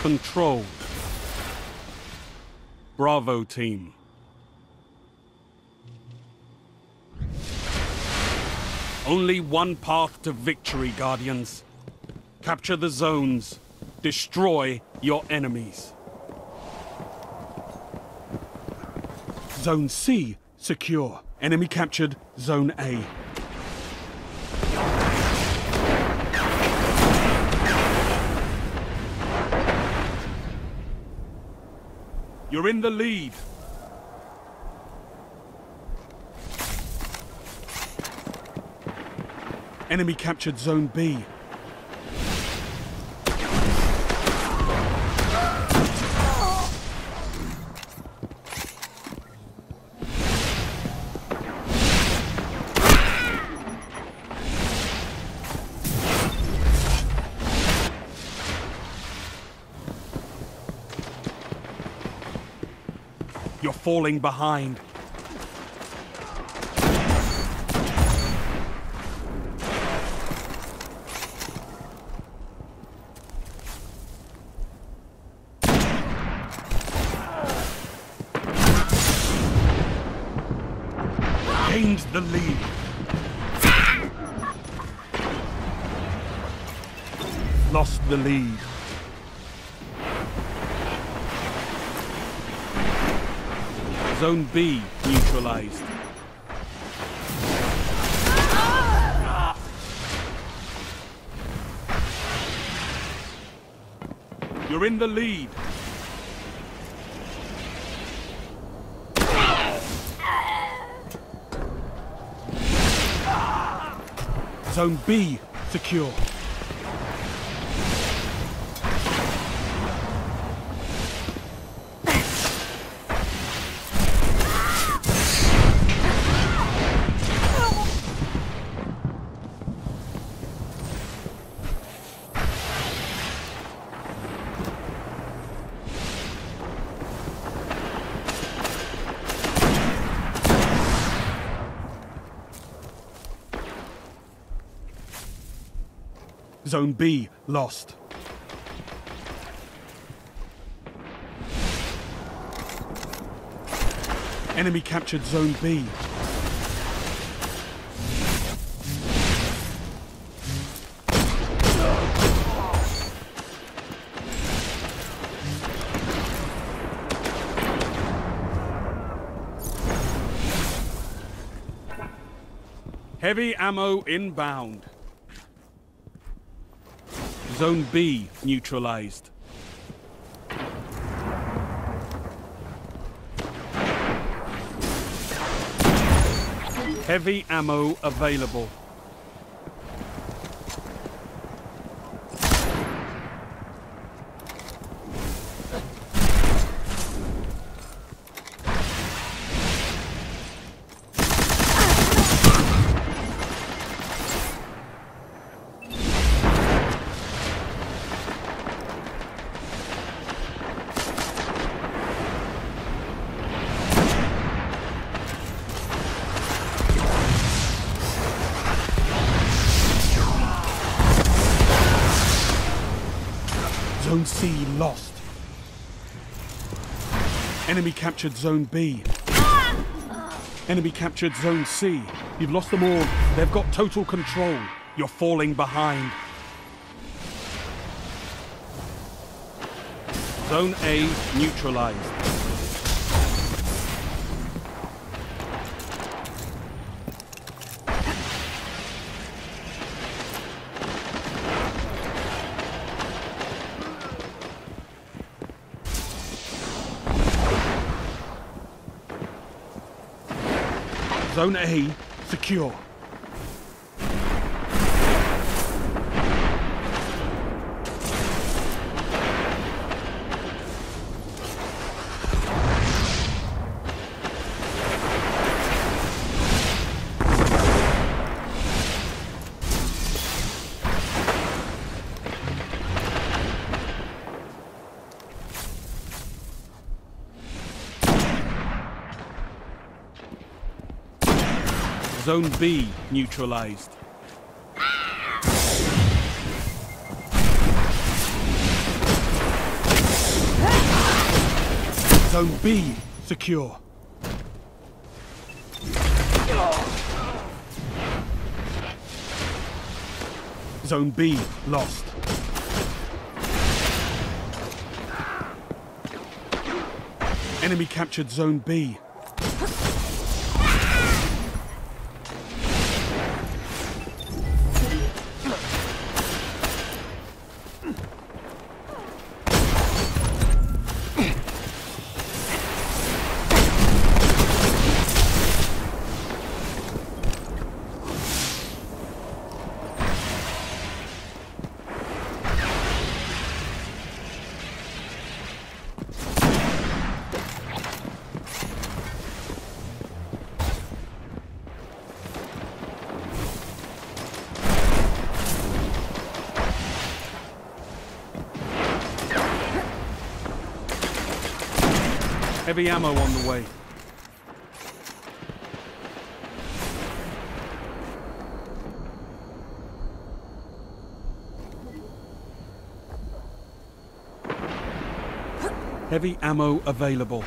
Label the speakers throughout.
Speaker 1: control. Bravo team. Only one path to victory, Guardians. Capture the zones. Destroy your enemies. Zone C, secure. Enemy captured, Zone A. You're in the lead. Enemy captured Zone B. You're falling behind. Gained the lead. Lost the lead. Zone B neutralized. You're in the lead. Zone B secure. Zone B lost. Enemy captured Zone B. Heavy ammo inbound. Zone B neutralized. Heavy ammo available. Zone C lost. Enemy captured Zone B. Enemy captured Zone C. You've lost them all. They've got total control. You're falling behind. Zone A neutralized. Zone A secure. Zone B neutralized. Zone B secure. Zone B lost. Enemy captured Zone B. Heavy ammo on the way. Heavy ammo available.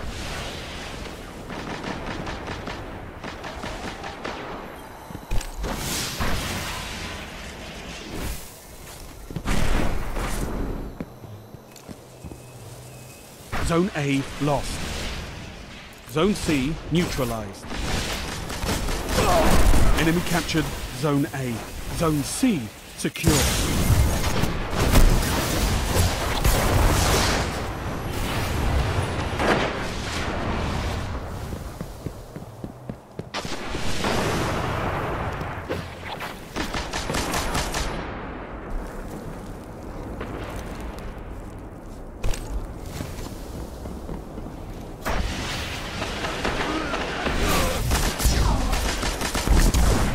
Speaker 1: Zone A lost. Zone C neutralized. Enemy captured Zone A. Zone C secure.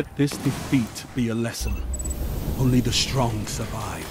Speaker 1: Let this defeat be a lesson. Only the strong survive.